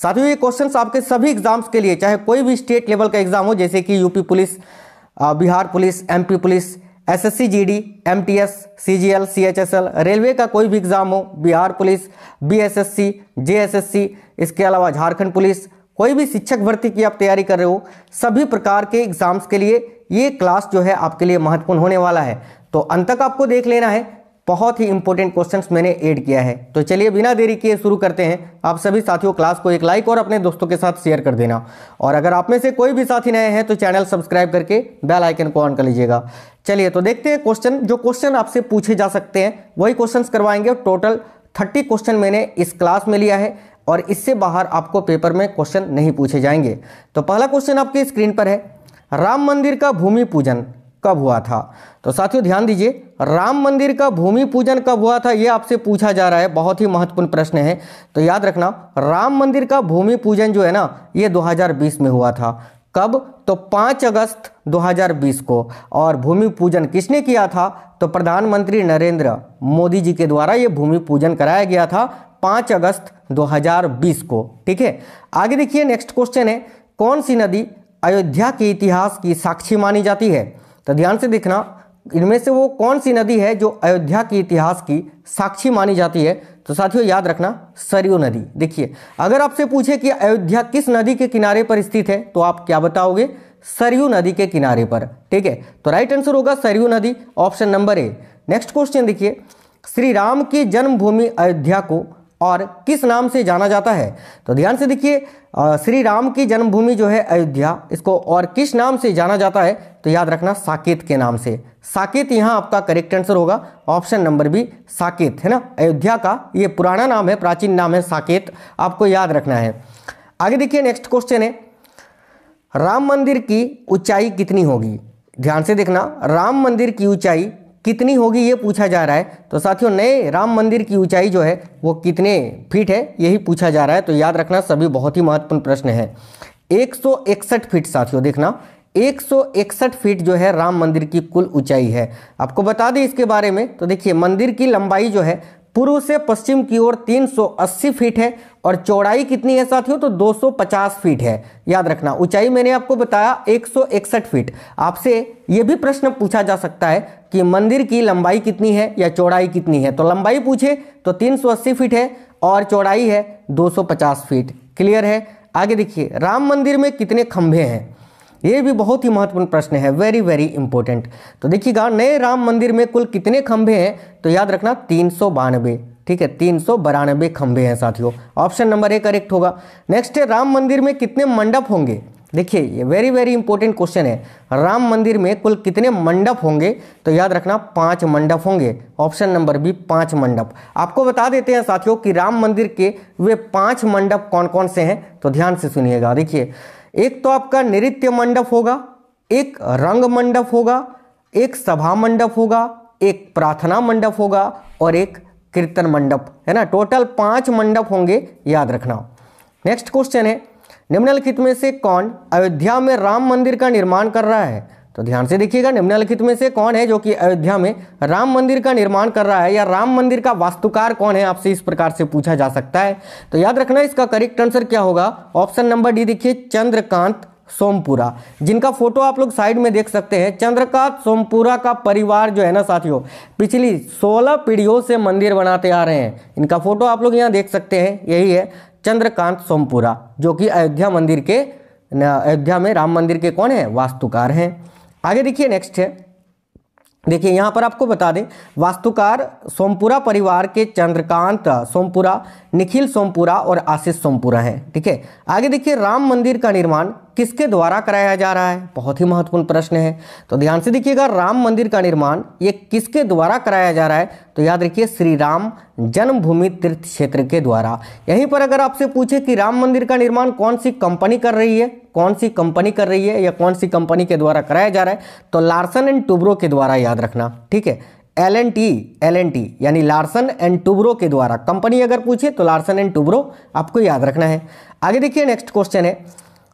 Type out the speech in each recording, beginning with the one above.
साथियों ये क्वेश्चंस आपके सभी एग्ज़ाम्स के लिए, चाहे कोई भी स्टेट लेवल का एग्ज़ाम हो, जैसे कि UP police Bihar police MP police SSC GD MTS CGL CHSL railway का कोई भी एग्ज़ाम हो, बिहार पुलिस बीएसएससी जेएसएससी इसके अलावा झारखंड पुलिस, कोई भी शिक्षक भर्ती की आप तैयारी कर रहे हो, सभी प्रकार के एग्ज़ाम्स के लिए ये क्लास जो है आपके लिए महत्वपूर्ण होने वाला है। तो अंत तक आपको देख लेना है बहुत ही इंपॉर्टेंट क्वेश्चंस मैंने ऐड किया है। तो चलिए बिना देरी किए शुरू करते हैं। आप सभी साथियों क्लास को एक लाइक और अपने दोस्तों के साथ शेयर कर देना। और अगर आप में से कोई भी साथी नए हैं तो चैनल सब्सक्राइब करके बेल आइकन को ऑन कर लीजिएगा। चलिए तो देखते हैं क्वेश्चन जो क्वेश्चन आपसे पूछे जा सकते हैं, वही क्वेश्चन करवाएँगे। टोटल थर्टी क्वेश्चन मैंने इस क्लास में लिया है और इससे बाहर आपको पेपर में क्वेश्चन नहीं पूछे जाएँगे। तो पहला क्वेश्चन आपकी स्क्रीन पर है। राम मंदिर का भूमि पूजन। कब हुआ था? तो साथियों, ध्यान दीजिए, राम मंदिर का भूमि पूजन कब हुआ था यह आपसे पूछा जा रहा है, बहुत ही महत्वपूर्ण प्रश्न है। तो याद रखना, राम मंदिर का भूमि पूजन जो है ना, ये 2020 में हुआ था। कब? तो 5 अगस्त 2020 को। और भूमि पूजन किसने किया था? तो प्रधानमंत्री नरेंद्र मोदी जी के द्वारा ये भूमि पूजन कराया गया था 5 अगस्त 2020 को। ठीक है? आगे देखिए, नेक्स्ट क्वेश्चन है, कौन सी नदी अयोध्या के इतिहास की साक्षी मानी जाती है? तो ध्यान से देखना, इनमें से वो कौन सी नदी है जो अयोध्या के इतिहास की साक्षी मानी जाती है? तो साथियों, याद रखना, सरयू नदी। देखिए, अगर आपसे पूछे कि अयोध्या किस नदी के किनारे पर स्थित है तो आप क्या बताओगे? सरयू नदी के किनारे पर। ठीक है? तो राइट आंसर होगा सरयू नदी option number A next question देखिए, श्री राम की जन्मभूमि अयोध्या को और किस नाम से जाना जाता है? तो ध्यान से देखिए श्री राम की जन्मभूमि जो है अयोध्या, इसको और किस नाम से जाना जाता है? तो याद रखना साकेत के नाम से। साकेत यहाँ आपका करेक्ट आंसर होगा। ऑप्शन नंबर बी साकेत, है ना? अयोध्या का ये पुराना नाम है, प्राचीन नाम है साकेत। आपको याद रखना है। आगे देखिए नेक्स्ट क्वेश्चन है। राम मंदिर की ऊंचाई कितनी होगी? ध्यान से देखना। राम मंदिर की ऊंचाई कितनी होगी ये पूछा जा रहा है। तो साथियों, नए राम मंदिर की ऊंचाई जो है, वो कितने फीट है, यही पूछा जा रहा है। तो याद रखना, सभी बहुत ही महत्वपूर्ण प्रश्न है। एक सौ इकसठ फीट साथियों, देखना 161 फीट जो है राम मंदिर की कुल ऊंचाई है। आपको बता दें इसके बारे में तो देखिए, मंदिर की लंबाई जो है पूर्व से पश्चिम की ओर 380 फीट है और चौड़ाई कितनी है साथियों? तो 250 फीट है। याद रखना, ऊंचाई मैंने आपको बताया 161 फीट। आपसे यह भी प्रश्न पूछा जा सकता है कि मंदिर की लंबाई कितनी है या चौड़ाई कितनी है? तो लंबाई पूछे तो 380 फीट है और चौड़ाई है 250 फीट। क्लियर है? आगे देखिए, राम मंदिर में कितने खंभे हैं? ये भी बहुत ही महत्वपूर्ण प्रश्न है वेरी वेरी इंपॉर्टेंट तो देखिएगा, नए राम मंदिर में कुल कितने खंभे हैं? तो याद रखना, तीन सौ बानबे ठीक है? तीन सौ बानबे खंभे हैं साथियों। ऑप्शन नंबर ए करेक्ट होगा। नेक्स्ट है, राम मंदिर में कितने मंडप होंगे? देखिए, ये वेरी वेरी इंपॉर्टेंट क्वेश्चन है। राम मंदिर में कुल कितने मंडप होंगे? तो याद रखना, पाँच मंडप होंगे। ऑप्शन नंबर बी पाँच मंडप। आपको बता देते हैं साथियों कि राम मंदिर के वे पाँच मंडप कौन कौन से हैं? तो ध्यान से सुनिएगा। देखिए एक तो आपका नृत्य मंडप होगा, एक रंग मंडप होगा, एक सभा मंडप होगा, एक प्रार्थना मंडप होगा और एक कीर्तन मंडप, है ना? टोटल पाँच मंडप होंगे, याद रखना। नेक्स्ट क्वेश्चन है, निम्नलिखित में से कौन अयोध्या में राम मंदिर का निर्माण कर रहा है? तो ध्यान से देखिएगा, निम्नलिखित में से कौन है जो कि अयोध्या में राम मंदिर का निर्माण कर रहा है या राम मंदिर का वास्तुकार कौन है, आपसे इस प्रकार से पूछा जा सकता है। तो याद रखना, इसका करेक्ट आंसर क्या होगा? ऑप्शन नंबर डी देखिए, चंद्रकांत सोमपुरा। जिनका फ़ोटो आप लोग साइड में देख सकते हैं, चंद्रकांत सोमपुरा का परिवार जो है ना साथियों, पिछली 16 पीढ़ियों से मंदिर बनाते आ रहे हैं। इनका फ़ोटो आप लोग यहाँ देख सकते हैं, यही है, चंद्रकांत सोमपुरा, जो कि अयोध्या मंदिर के अयोध्या में राम मंदिर के कौन है? वास्तुकार हैं। आगे देखिए नेक्स्ट है। देखिए, यहाँ पर आपको बता दें, वास्तुकार सोमपुरा परिवार के चंद्रकांत सोमपुरा, निखिल सोमपुरा और आशीष सोमपुरा हैं, ठीक है? आगे देखिए, राम मंदिर का निर्माण। किसके द्वारा कराया जा रहा है? बहुत ही महत्वपूर्ण प्रश्न है। तो ध्यान से देखिएगा, राम मंदिर का निर्माण ये किसके द्वारा कराया जा रहा है? तो याद रखिए, श्री राम जन्मभूमि तीर्थ क्षेत्र के द्वारा। यहीं पर अगर आपसे पूछे कि राम मंदिर का निर्माण कौन सी कंपनी कर रही है, कौन सी कंपनी कर रही है या कौन सी कंपनी के द्वारा कराया जा रहा है तो लार्सन एंड टूब्रो के द्वारा याद रखना, ठीक है? L N T, L N T, यानी लार्सन एंड टूब्रो के द्वारा। कंपनी अगर पूछे तो लार्सन एंड टूब्रो आपको याद रखना है। आगे देखिए, नेक्स्ट क्वेश्चन है।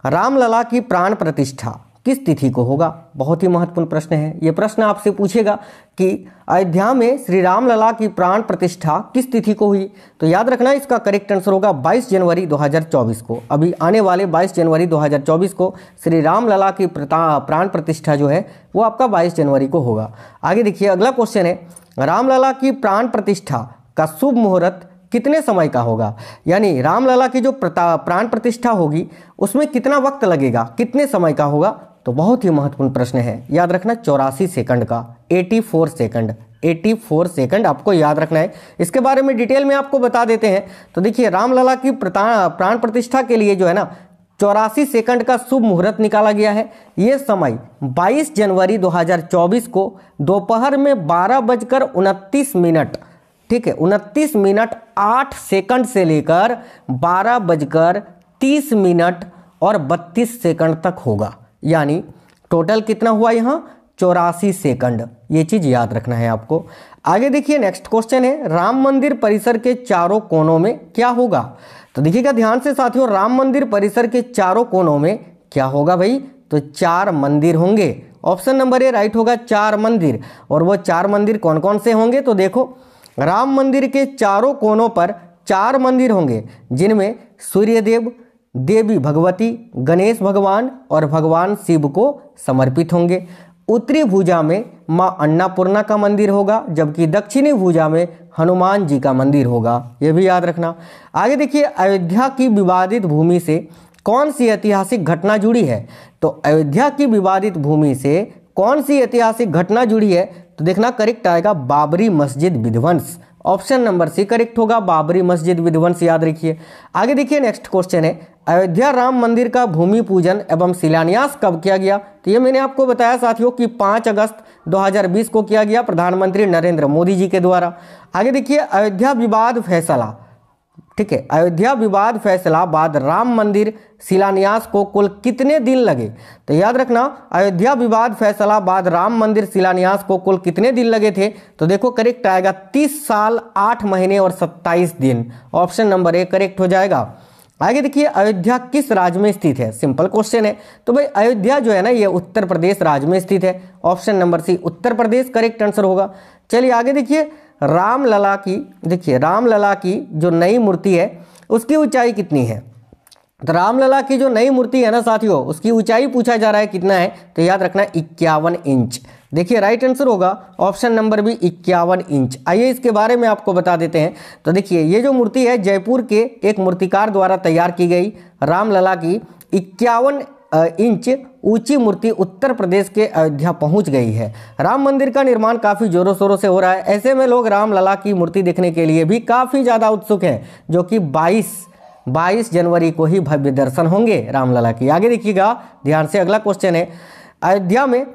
रामलला की प्राण प्रतिष्ठा किस तिथि को होगा? बहुत ही महत्वपूर्ण प्रश्न है। ये प्रश्न आपसे पूछेगा कि अयोध्या में श्री रामलला की प्राण प्रतिष्ठा किस तिथि को हुई? तो याद रखना इसका करेक्ट आंसर होगा 22 जनवरी 2024 को। अभी आने वाले 22 जनवरी 2024 को श्री रामलला की प्राण प्रतिष्ठा जो है, वो आपका 22 जनवरी को होगा। आगे देखिए, अगला क्वेश्चन है। रामलला की प्राण प्रतिष्ठा का शुभ मुहूर्त कितने समय का होगा? यानी रामलला की जो प्राण प्रतिष्ठा होगी, उसमें कितना वक्त लगेगा? कितने समय का होगा? तो बहुत ही महत्वपूर्ण प्रश्न है। याद रखना, चौरासी सेकंड का। 84 सेकंड। 84 सेकंड आपको याद रखना है। इसके बारे में डिटेल में आपको बता देते हैं। तो देखिए, रामलला की प्राण प्रतिष्ठा के लिए जो है ना, चौरासी सेकंड का शुभ मुहूर्त निकाला गया है। ये समय 22 जनवरी 2024 को दोपहर में बारह बजकर उनतीस मिनट ठीक है, उनतीस मिनट आठ सेकंड से लेकर बारह बजकर तीस मिनट और बत्तीस सेकंड तक होगा। यानी टोटल कितना हुआ यहाँ? चौरासी सेकंड। ये चीज़ याद रखना है आपको। आगे देखिए, नेक्स्ट क्वेश्चन है, राम मंदिर परिसर के चारों कोनों में क्या होगा? तो देखिएगा, ध्यान से साथियों, राम मंदिर परिसर के चारों कोनों में क्या होगा भाई? तो चार मंदिर होंगे। ऑप्शन नंबर ए राइट होगा, चार मंदिर। और वो चार मंदिर कौन कौन से होंगे? तो देखो राम मंदिर के चारों कोनों पर चार मंदिर होंगे, जिनमें सूर्यदेव, देवी भगवती, गणेश भगवान और भगवान शिव को समर्पित होंगे। उत्तरी भुजा में माँ अन्नापूर्णा का मंदिर होगा, जबकि दक्षिणी भुजा में हनुमान जी का मंदिर होगा। यह भी याद रखना। आगे देखिए, अयोध्या की विवादित भूमि से कौन सी ऐतिहासिक घटना जुड़ी है? तो अयोध्या की विवादित भूमि से कौन सी ऐतिहासिक घटना जुड़ी है? तो देखना करेक्ट आएगा बाबरी मस्जिद विध्वंस। ऑप्शन नंबर सी करेक्ट होगा, बाबरी मस्जिद विध्वंस याद रखिए। आगे देखिए नेक्स्ट क्वेश्चन है। अयोध्या राम मंदिर का भूमि पूजन एवं शिलान्यास कब किया गया? तो ये मैंने आपको बताया साथियों कि 5 अगस्त 2020 को किया गया प्रधानमंत्री नरेंद्र मोदी जी के द्वारा। आगे देखिए, अयोध्या विवाद फैसला। ठीक है, अयोध्या विवाद फैसला बाद राम मंदिर शिलान्यास को कुल कितने दिन लगे? तो याद रखना, अयोध्या विवाद फैसला बाद राम मंदिर शिलान्यास को कुल कितने दिन लगे थे? तो देखो, करेक्ट आएगा तीस साल, आठ महीने और सत्ताईस दिन। ऑप्शन नंबर ए करेक्ट हो जाएगा। आगे देखिए, अयोध्या किस राज्य में स्थित है? सिंपल क्वेश्चन है। तो भाई, अयोध्या जो है ना, ये उत्तर प्रदेश राज्य में स्थित है। Option number C, Uttar Pradesh, correct answer होगा। चलिए आगे देखिए रामलला की, देखिए, रामलला की जो नई मूर्ति है, उसकी ऊंचाई कितनी है? तो रामलला की जो नई मूर्ति है ना साथियों, उसकी ऊंचाई पूछा जा रहा है कितना है? तो याद रखना इक्यावन इंच। देखिए राइट आंसर होगा ऑप्शन नंबर भी इक्यावन इंच। आइए इसके बारे में आपको बता देते हैं। तो देखिए, ये जो मूर्ति है, जयपुर के एक मूर्तिकार द्वारा तैयार की गई, रामलला की, इक्यावन इंच ऊँची मूर्ति उत्तर प्रदेश के अयोध्या पहुँच गई है। राम मंदिर का निर्माण काफ़ी जोरों शोरों से हो रहा है। ऐसे में लोग राम लला की मूर्ति देखने के लिए भी काफ़ी ज़्यादा उत्सुक हैं, जो कि 22 22 जनवरी को ही भव्य दर्शन होंगे रामलला की। आगे देखिएगा, ध्यान से अगला क्वेश्चन है। अयोध्या में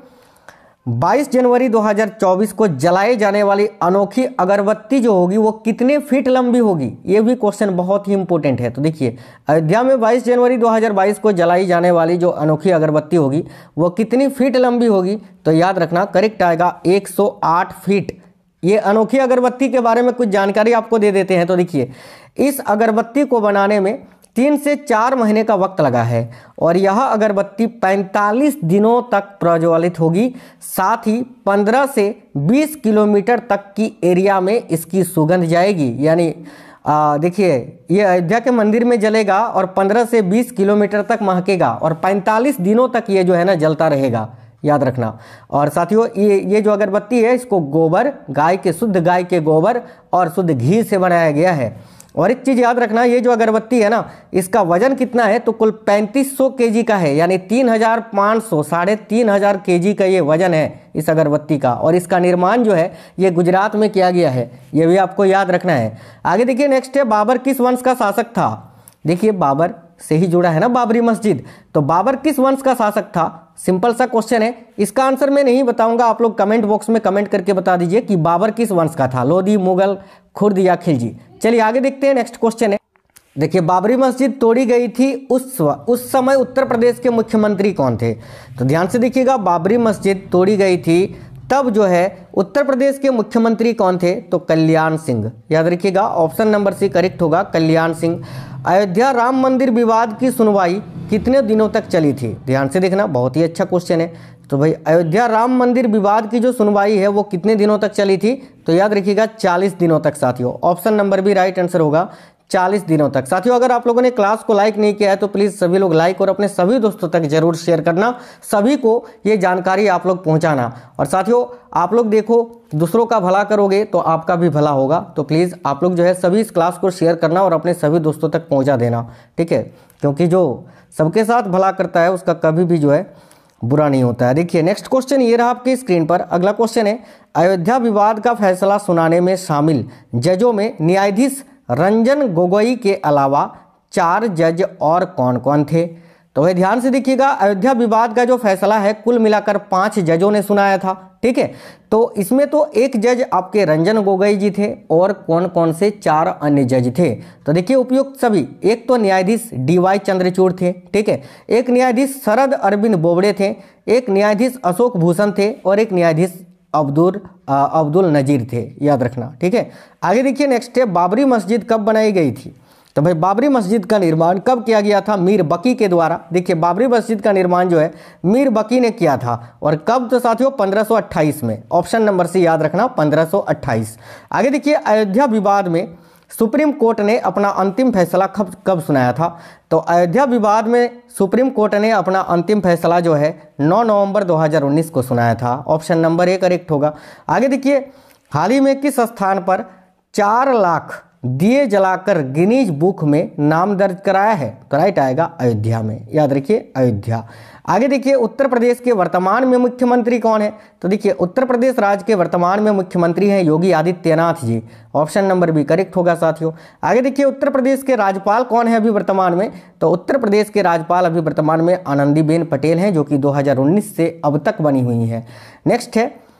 22 जनवरी 2024 को जलाए जाने वाली अनोखी अगरबत्ती जो होगी, वो कितने फीट लंबी होगी? ये भी क्वेश्चन बहुत ही इंपॉर्टेंट है। तो देखिए, अयोध्या में 22 जनवरी 2022 को जलाई जाने वाली जो अनोखी अगरबत्ती होगी, वो कितनी फीट लंबी होगी? तो याद रखना करेक्ट आएगा 108 फीट। ये अनोखी अगरबत्ती के बारे में कुछ जानकारी आपको दे देते हैं। तो देखिए, इस अगरबत्ती को बनाने में तीन से चार महीने का वक्त लगा है और यह अगरबत्ती 45 दिनों तक प्रज्वलित होगी। साथ ही 15 से 20 किलोमीटर तक की एरिया में इसकी सुगंध जाएगी। यानी देखिए, ये अयोध्या के मंदिर में जलेगा और 15 से 20 किलोमीटर तक महकेगा और 45 दिनों तक ये जो है ना, जलता रहेगा। याद रखना। और साथियों, ये ये जो अगरबत्ती है, इसको गोबर, गाय के, शुद्ध गाय के गोबर और शुद्ध घी से बनाया गया है। और एक चीज़ याद रखना, ये जो अगरबत्ती है ना, इसका वज़न कितना है? तो कुल 3500 केजी का है, यानी 3500 साढ़े तीन हज़ार के का ये वज़न है इस अगरबत्ती का। और इसका निर्माण जो है, ये गुजरात में किया गया है, ये भी आपको याद रखना है। आगे देखिए नेक्स्ट है, बाबर किस वंश का शासक था? देखिए, बाबर से ही जुड़ा है ना, बाबरी मस्जिद। तो बाबर किस वंश का शासक था? सिंपल सा क्वेश्चन है। इसका आंसर मैं नहीं बताऊँगा, आप लोग कमेंट बॉक्स में कमेंट करके बता दीजिए कि बाबर किस वंश का था। लोधी, मुगल, खुर्द या खिलजी। चलिए आगे देखते हैं नेक्स्ट क्वेश्चन है। देखिए, बाबरी मस्जिद तोड़ी गई थी उस उस समय उत्तर प्रदेश के मुख्यमंत्री कौन थे? तो ध्यान से देखिएगा, बाबरी मस्जिद तोड़ी गई थी, तब जो है उत्तर प्रदेश के मुख्यमंत्री कौन थे? तो कल्याण सिंह। याद रखिएगा ऑप्शन नंबर सी करेक्ट होगा, कल्याण सिंह। अयोध्या राम मंदिर विवाद की सुनवाई कितने दिनों तक चली थी? ध्यान से देखना, बहुत ही अच्छा क्वेश्चन है। तो भाई, अयोध्या राम मंदिर विवाद की जो सुनवाई है, वो कितने दिनों तक चली थी? तो याद रखिएगा 40 दिनों तक, साथियों। Option number B right answer होगा 40 दिनों तक। साथियों, अगर आप लोगों ने क्लास को लाइक नहीं किया है तो प्लीज़ सभी लोग लाइक और अपने सभी दोस्तों तक ज़रूर शेयर करना। सभी को ये जानकारी आप लोग पहुंचाना। और साथियों, आप लोग देखो, दूसरों का भला करोगे तो आपका भी भला होगा। तो प्लीज़ आप लोग जो है, सभी इस क्लास को शेयर करना और अपने सभी दोस्तों तक पहुँचा देना। ठीक है? क्योंकि जो सबके साथ भला करता है, उसका कभी भी जो है बुरा नहीं होता है। देखिए नेक्स्ट क्वेश्चन ये रहा आपकी स्क्रीन पर। अगला क्वेश्चन है, अयोध्या विवाद का फैसला सुनाने में शामिल। जजों में न्यायाधीश रंजन गोगोई के अलावा चार जज और कौन कौन थे? तो वह ध्यान से देखिएगा, अयोध्या विवाद का जो फैसला है, कुल मिलाकर पाँच जजों ने सुनाया था, ठीक है? तो इसमें तो एक जज आपके रंजन गोगोई जी थे और कौन कौन से चार अन्य जज थे। तो देखिए उपयुक्त सभी, एक तो न्यायाधीश डी वाई चंद्रचूड़ थे, ठीक है? एक न्यायाधीश शरद अरविंद बोबड़े थे, एक न्यायाधीश अशोक भूषण थे और एक न्यायाधीश अब्दुल अब्दुल नजीर थे, याद रखना, ठीक है? आगे देखिए नेक्स्ट है, बाबरी मस्जिद कब बनाई गई थी? तो भाई बाबरी मस्जिद का निर्माण कब किया गया था? मीर बकी के द्वारा। देखिए, बाबरी मस्जिद का निर्माण जो है, मीर बकी ने किया था। और कब तो साथियों? 1528 में। ऑप्शन नंबर से याद रखना 1528 आगे देखिए, अयोध्या विवाद में सुप्रीम कोर्ट ने अपना अंतिम फैसला कब कब सुनाया था? तो अयोध्या विवाद में सुप्रीम कोर्ट ने अपना अंतिम फैसला जो है 9 नवंबर 2019 को सुनाया था। ऑप्शन नंबर ए करेक्ट होगा। आगे देखिए, हाल ही में किस स्थान पर चार लाख दिए जलाकर गिनीज बुक में नाम दर्ज कराया है। तो राइट आएगा अयोध्या में। याद रखिए अयोध्या। आगे देखिए, उत्तर प्रदेश के वर्तमान में मुख्यमंत्री कौन है? तो देखिए, उत्तर प्रदेश राज्य के वर्तमान में मुख्यमंत्री हैं Yogi Adityanath ji. Option number B correct होगा साथियों। आगे देखिए, उत्तर प्रदेश के राज्यपाल कौन है अभी वर्तमान में? तो उत्तर प्रदेश के राज्यपाल अभी वर्तमान में आनंदीबेन पटेल हैं, जो कि 2019 से अब तक बनी हुई है। नेक्स्ट है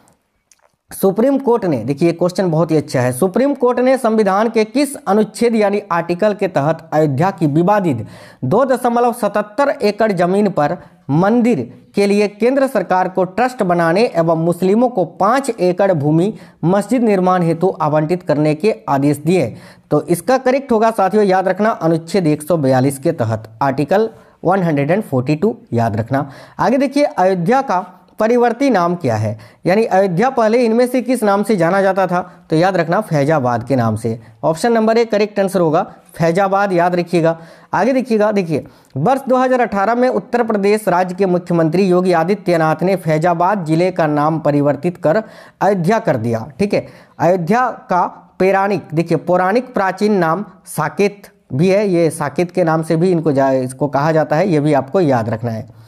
सुप्रीम कोर्ट ने, देखिए क्वेश्चन बहुत ही अच्छा है, सुप्रीम कोर्ट ने संविधान के किस अनुच्छेद यानी आर्टिकल के तहत अयोध्या की विवादित दो दशमलव सतहत्तर एकड़ ज़मीन पर मंदिर के लिए केंद्र सरकार को ट्रस्ट बनाने एवं मुस्लिमों को पाँच एकड़ भूमि मस्जिद निर्माण हेतु आवंटित करने के आदेश दिए। तो इसका करेक्ट होगा साथियों, याद रखना अनुच्छेद 142 के तहत आर्टिकल 142 याद रखना। आगे देखिए, अयोध्या का परिवर्ती नाम क्या है? यानी अयोध्या पहले इनमें से किस नाम से जाना जाता था? तो याद रखना फैजाबाद के नाम से। ऑप्शन नंबर एक करेक्ट आंसर होगा, फैजाबाद। याद रखिएगा। आगे देखिएगा, देखिए, वर्ष 2018 में उत्तर प्रदेश राज्य के मुख्यमंत्री योगी आदित्यनाथ ने फैजाबाद ज़िले का नाम परिवर्तित कर अयोध्या कर दिया, ठीक है? अयोध्या का पौराणिक, देखिए, पौराणिक प्राचीन नाम साकेत भी है। ये साकेत के नाम से भी इनको जा, इसको कहा जाता है, ये भी आपको याद रखना है।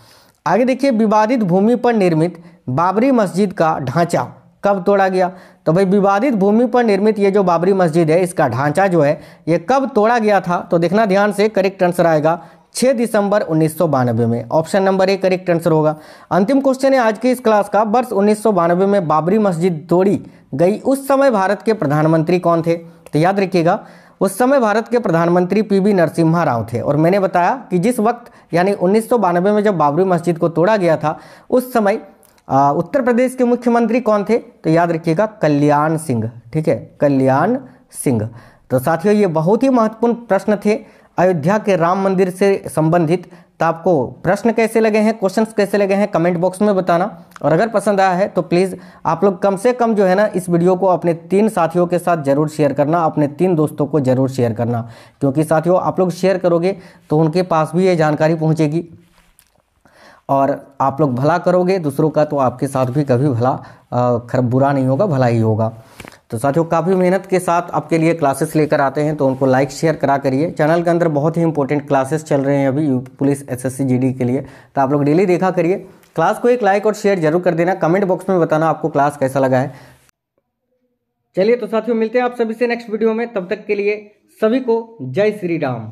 आगे देखिए, विवादित भूमि पर निर्मित बाबरी मस्जिद का ढांचा कब तोड़ा गया? तो भाई, विवादित भूमि पर निर्मित ये जो बाबरी मस्जिद है, इसका ढांचा जो है, ये कब तोड़ा गया था? तो देखना ध्यान से करेक्ट आंसर आएगा 6 दिसंबर उन्नीस सौ बानबे में। Option number A correct answer होगा। अंतिम क्वेश्चन है आज की इस क्लास का। वर्ष उन्नीस सौ बानबे में बाबरी मस्जिद तोड़ी गई। उस समय भारत के प्रधानमंत्री कौन थे? तो याद रखिएगा उस समय भारत के प्रधानमंत्री पीवी नरसिम्हा राव थे। और मैंने बताया कि जिस वक्त, यानी उन्नीस सौ बानबे में जब बाबरी मस्जिद को तोड़ा गया था, उस समय उत्तर प्रदेश के मुख्यमंत्री कौन थे? तो याद रखिएगा, कल्याण सिंह। ठीक है, कल्याण सिंह। तो साथियों, ये बहुत ही महत्वपूर्ण प्रश्न थे। अयोध्या के राम मंदिर से संबंधित तो आपको प्रश्न कैसे लगे हैं क्वेश्चंस कैसे लगे हैं कमेंट बॉक्स में बताना। और अगर पसंद आया है तो प्लीज़ आप लोग कम से कम जो है ना, इस वीडियो को अपने तीन साथियों के साथ ज़रूर शेयर करना, अपने तीन दोस्तों को ज़रूर शेयर करना। क्योंकि साथियों, आप लोग शेयर करोगे तो उनके पास भी ये जानकारी पहुँचेगी। और आप लोग भला करोगे, दूसरों का तो आपके साथ भी कभी भला खराब बुरा नहीं होगा, भला ही होगा। तो साथियों, काफ़ी मेहनत के साथ आपके लिए क्लासेस लेकर आते हैं तो उनको लाइक शेयर करा करिए। चैनल के अंदर बहुत ही इंपॉर्टेंट क्लासेस चल रहे हैं अभी यूपी पुलिस एसएससी जीडी के लिए। तो आप लोग डेली देखा करिए। क्लास को एक लाइक और शेयर ज़रूर कर देना। कमेंट बॉक्स में बताना आपको क्लास कैसा लगा है। चलिए तो साथियों, मिलते हैं आप सभी से नेक्स्ट वीडियो में। तब तक के लिए सभी को जय श्री राम।